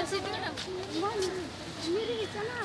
もう無理で行ったな。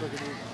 Look at these.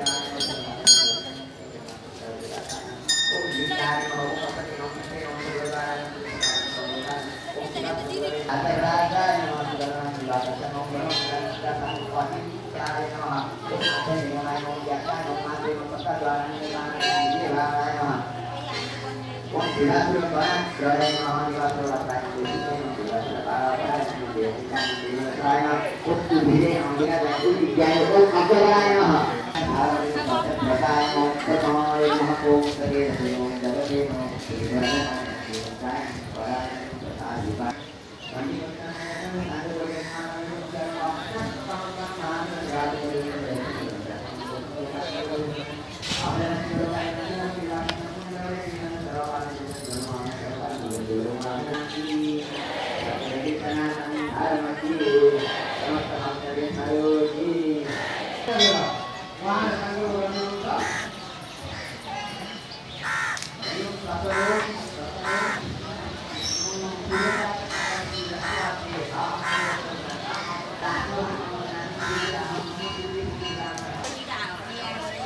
sila sudah pak sudah yang mohon juga sudah lain jadi sudah sudah para para yang dihasilkan di sana waktu dia yang dia dan itu dijadi pun ada lah ya mereka mau pertama yang mau aku tadi yang dapat dia mau sebenarnya dihasilkan para para juga kami ada bagaimana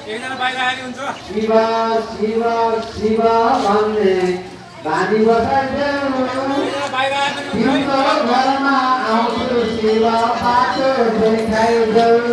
एकजना बाहिर हुन्छ। शिवा शिवा शिवा भन्ने बानी बसाइदेऊ घरमा आउँछु शिवा पाटो देखाइदेऊ